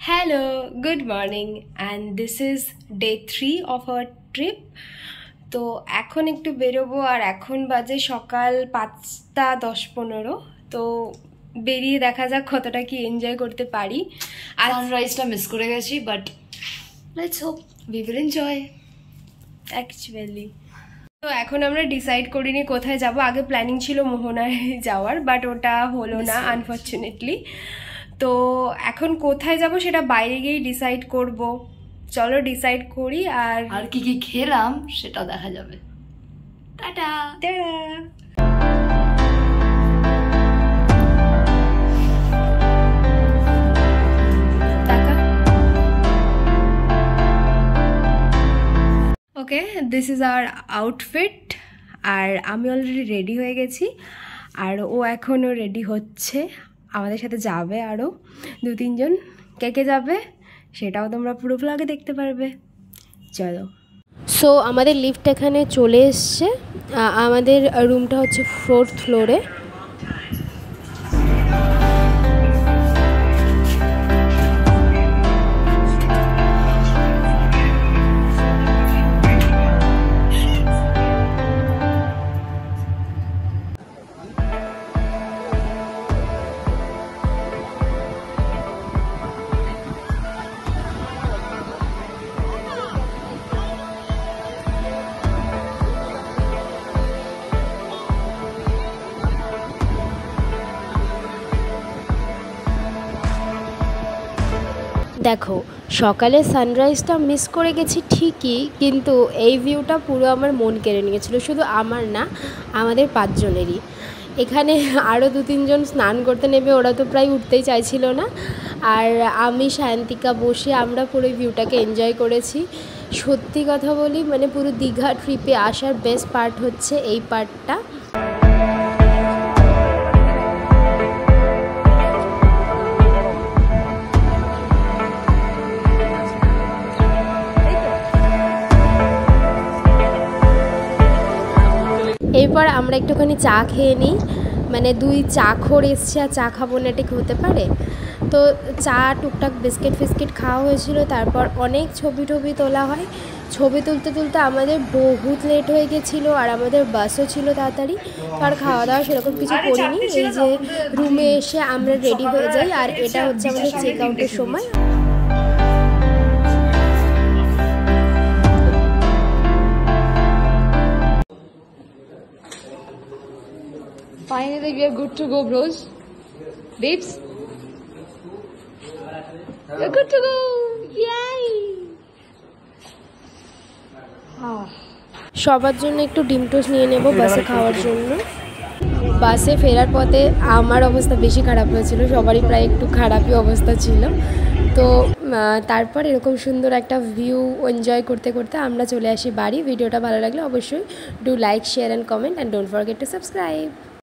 Hello, good morning, and this is day three of our trip. তো এখন একটু বেরোবো আর এখন বাজে সকাল পাঁচটা দশ পনেরো। তো বেরিয়ে দেখা যাক কতটা কি এনজয় করতে পারি। আর সানরাইজটা মিস করে গেছি but let's hope we will enjoy actually তো এখন আমরা ডিসাইড করিনি কোথায় যাব। আগে প্ল্যানিং ছিল মোহনায় যাওয়ার বাট ওটা হলো না আনফর্চুনেটলি তো এখন কোথায় যাব সেটা বাইরে গিয়েই ডিসাইড করব। চলো ডিসাইড করি আর আর কি কি খেলাম সেটাও দেখা যাবে। টাটা! টাকা okay this is our outfit আর আমি অলরেডি রেডি হয়ে গেছি। আর ও এখনও রেডি হচ্ছে। আমাদের সাথে যাবে আরও দু তিনজন। কে কে যাবে সেটাও তোমরা পুরো ভ্লগে দেখতে পারবে। চলো। সো আমাদের লিফট এখানে চলে এসছে। আমাদের রুমটা হচ্ছে ফোর্থ ফ্লোরে দেখো, সকালে সানরাইজটা মিস করে গেছি ঠিকই, কিন্তু এই ভিউটা পুরো আমার মন কেড়ে নিয়েছিল, শুধু আমার না, আমাদের পাঁচজনেরই। এখানে আরও দু তিনজন স্নান করতে নেবে, ওরা তো প্রায় উঠতেই চাইছিল না। আর আমি, সায়ন্তিকা বসে আমরা পুরো ভিউটাকে এনজয় করেছি। সত্যি কথা বলি মানে পুরো দীঘা ট্রিপে আসার বেস্ট পার্ট হচ্ছে এই পার্টটা এরপর আমরা একটুখানি চা খেয়ে নিই। মানে দুই চা খোর এসছে আর চা খাব না ঠিক হতে পারে? তো চা টুকটাক বিস্কিট ফিস্কিট খাওয়া হয়েছিল তারপর অনেক ছবি টবি তোলা হয়। ছবি তুলতে তুলতে আমাদের বহুত লেট হয়ে গেছিল আর আমাদের বাসও ছিল তাড়াতাড়ি আর খাওয়া দাওয়া সেরকম কিছু করিনি। এই যে রুমে এসে আমরা রেডি হয়ে যাই আর এটা হচ্ছে আমাদের চেক আউটের সময়। Finally, we are good to go, bros. Babes? We're good to go! Yay! Ah. সবার জন্য একটু ডিম টোস্ট নিয়ে নেব বাসে খাওয়ার জন্য বাসে ফেরার পথে আমার অবস্থা বেশি খারাপ হয়েছিল সবারই প্রায় একটু খারাপই অবস্থা ছিল তো তারপর এরকম সুন্দর একটা ভিউ এনজয় করতে করতে আমরা চলে আসি বাড়ি ভিডিওটা ভালো লাগলে অবশ্যই do like share and comment and don't forget to subscribe